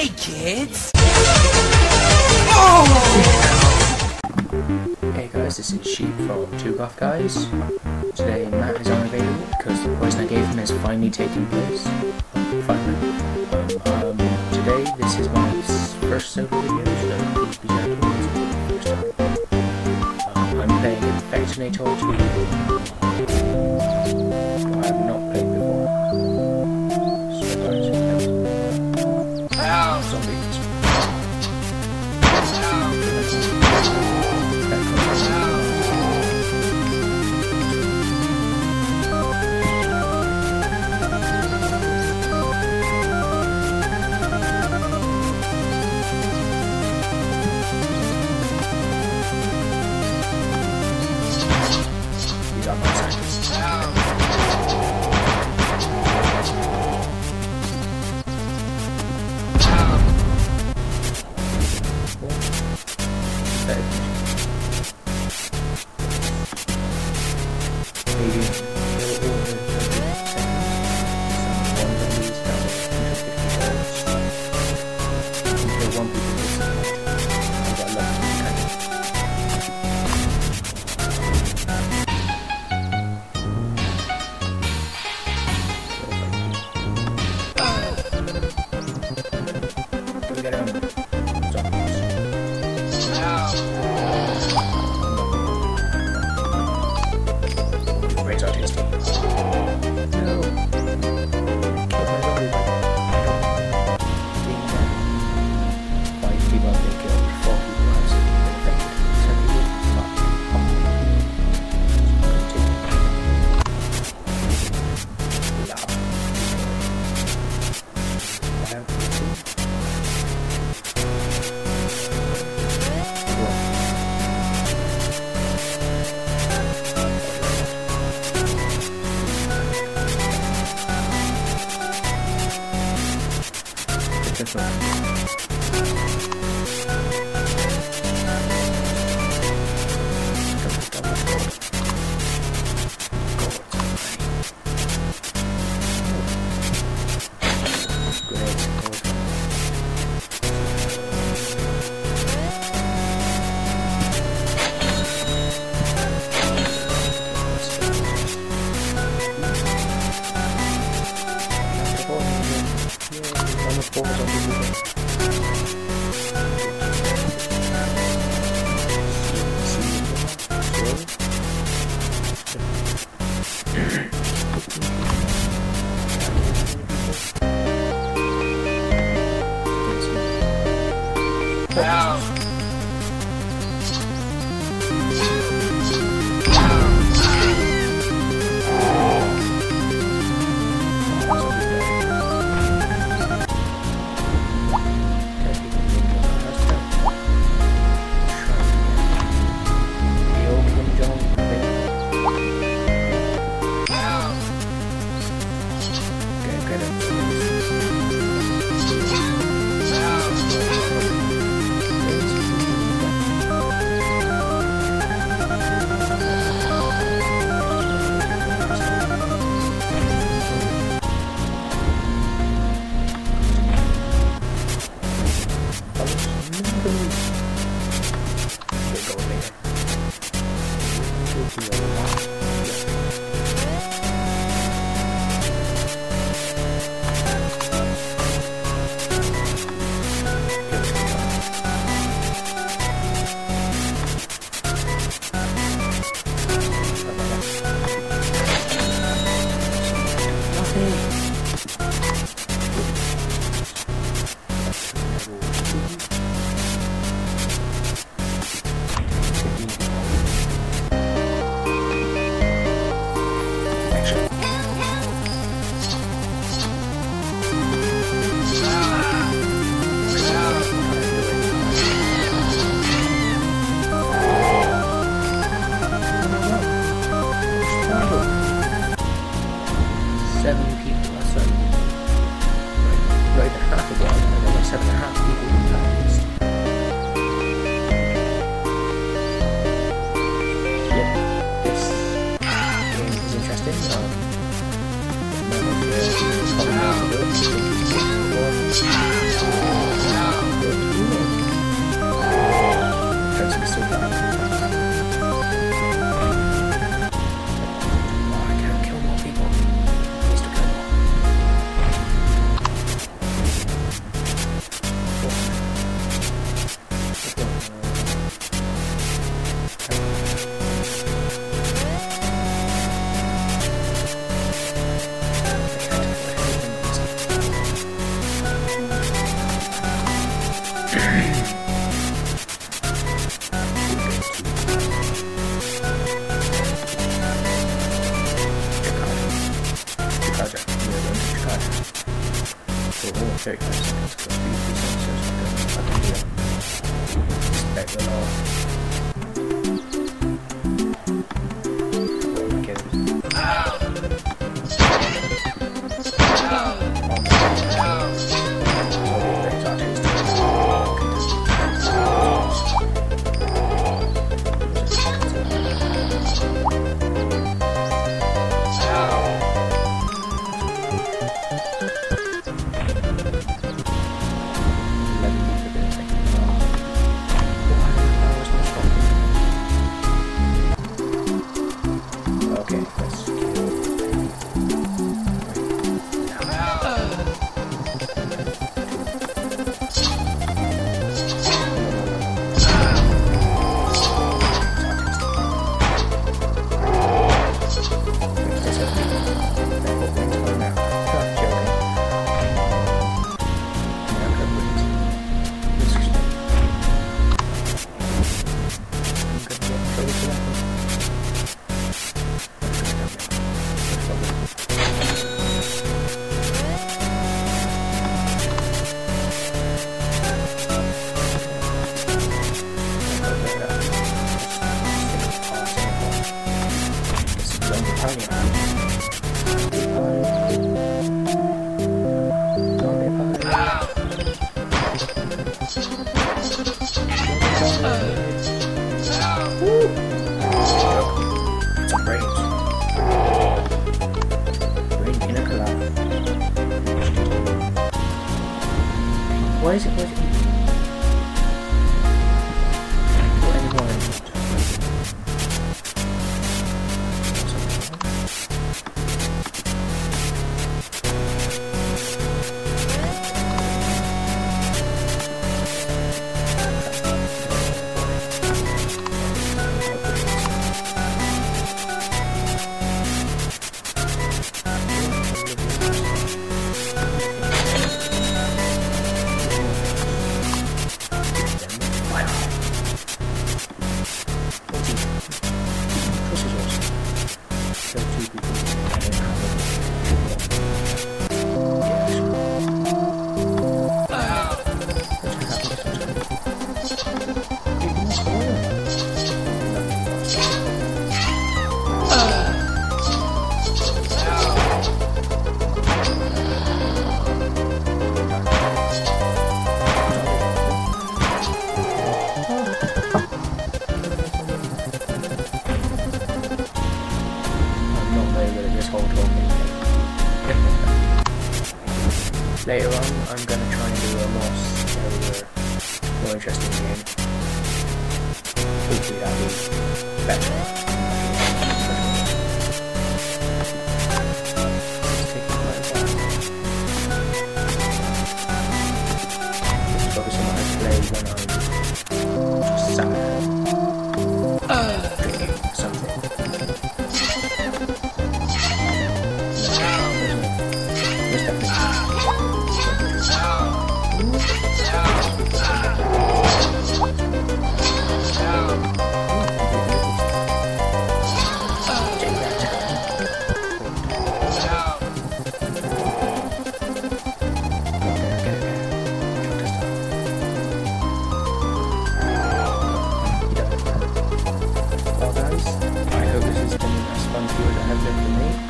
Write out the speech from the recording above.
Hey, kids! Hey guys, this is Sheep from Two Goth Guys. Today Matt is unavailable because the poison I gave him is finally taking place. Finally. Um, today, this is my first solo video, so please be gentle. It's first time. Um, I'm playing Infectonator 2. I have not played This 7 p.m. Check. Why is it? Why is Later on, I'm gonna try and do a more scarier, more interesting game. Hopefully that'll be better. Focus on I play when to me.